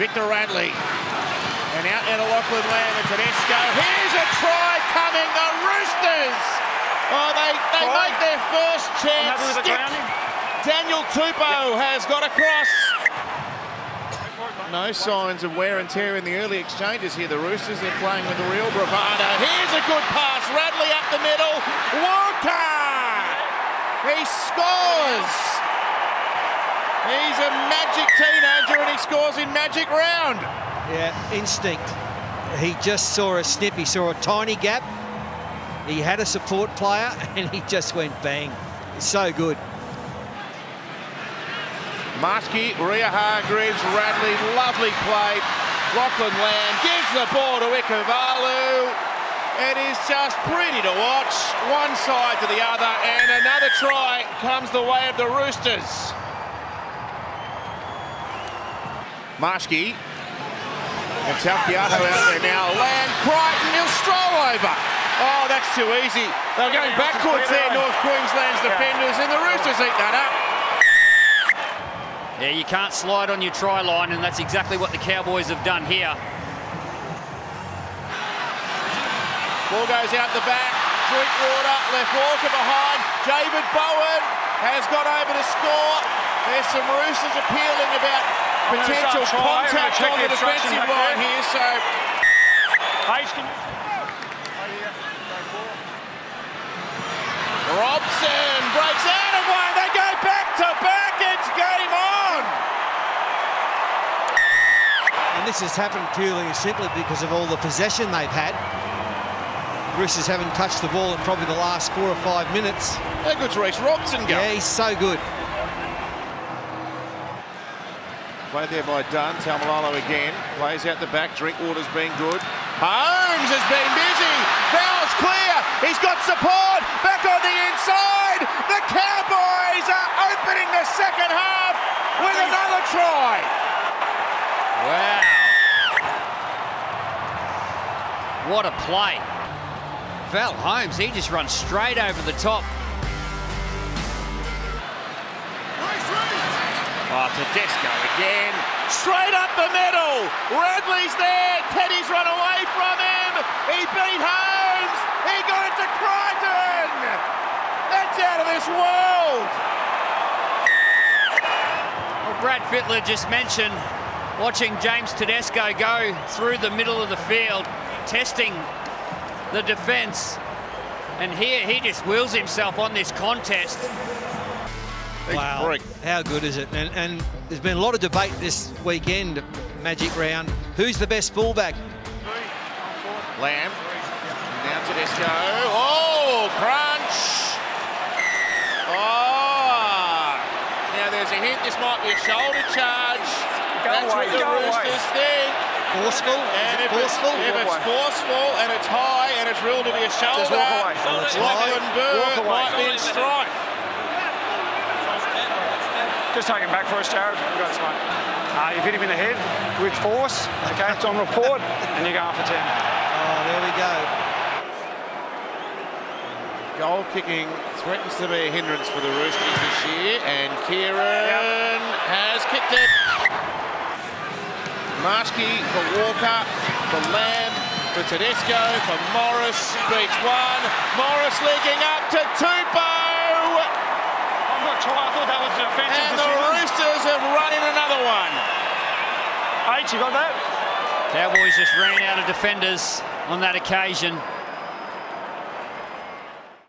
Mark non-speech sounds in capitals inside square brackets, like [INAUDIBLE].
Victor Radley. And out into Lachlan Lam and Tedesco. Here's a try coming. The Roosters. Oh, they, they make their first chance. Daniel Tupou has got across. No signs of wear and tear in the early exchanges here. The Roosters, they're playing with a real bravado. Here's a good pass. Radley up the middle. Walker! He scores! He's a magic teenager and he scores in magic round. Yeah, instinct. He just saw a snip. He saw a tiny gap. He had a support player [LAUGHS] and he just went bang. It's so good. Marski, Ria Hargreaves, Radley, lovely play. Lachlan Lam gives the ball to Ikuvalu. It is just pretty to watch, one side to the other, and another try comes the way of the Roosters. Marski and Taukeiaho out there now. Land Crichton, he'll stroll over. Oh, that's too easy. They're going backwards there, North Queensland's defenders, and the Roosters eat that up. Yeah, you can't slide on your try line, and that's exactly what the Cowboys have done here. Ball goes out the back. Drinkwater left Walker behind. Javid Bowen has got over to score. There's some Roosters appealing about potential contact on the defensive line here. So. Robson breaks out of one. They go back to back. It's game on. And this has happened purely and simply because of all the possession they've had. Roosters haven't touched the ball in probably the last four or five minutes. How good's Reece Robson going? Yeah, he's so good. Played there by Dunn. Taumalolo again. Plays out the back. Drinkwater's been good. Holmes has been busy. Foul's clear. He's got support. Back on the inside. The Cowboys are opening the second half with another try. Wow. What a play. Val Holmes, he just runs straight over the top. Oh, Tedesco again. Straight up the middle. Radley's there. Teddy's run away from him. He beat Holmes. He got it to Crichton. That's out of this world. Well, Brad Fittler just mentioned watching James Tedesco go through the middle of the field, testing the defence. And here he just wheels himself on this contest. Wow, freak. how good is it? And, and there's been a lot of debate this weekend, Magic Round. Who's the best fullback? Lam. Now Tedesco. Oh, crunch. Oh. Now there's a hint this might be a shoulder charge. Go That's away, what the go away. Roosters think. Forceful? And Is it if it's, forceful? if it's forceful and it's high and it's ruled to be a shoulder, Just walk away. Lachlan. Burr might be in strife. Just take him back for us, Jared. You got this one. Uh, you've hit him in the head with force. Okay, it's on report, [LAUGHS] and you're going for 10. Oh, there we go. Goal kicking threatens to be a hindrance for the Roosters this year, and Kieran has kicked it. Marski for Walker, for Lam, for Tedesco, for Morris, beats one. Morris leaking up to Tupou, I'm not trying. I thought that was an offensive and the. Roosters have run in another one. H, you got that? Cowboys just ran out of defenders on that occasion.